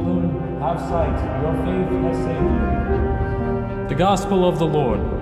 Jesus Have sight, your faith has saved you. The Gospel of the Lord.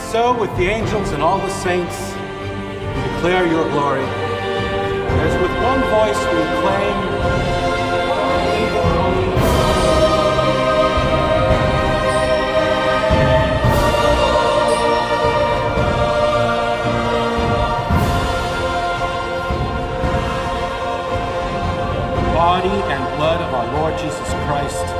And so, with the angels and all the saints, we declare your glory. As with one voice we acclaim, Body and blood of our Lord Jesus Christ.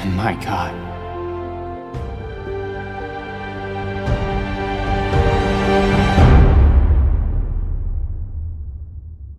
And my God.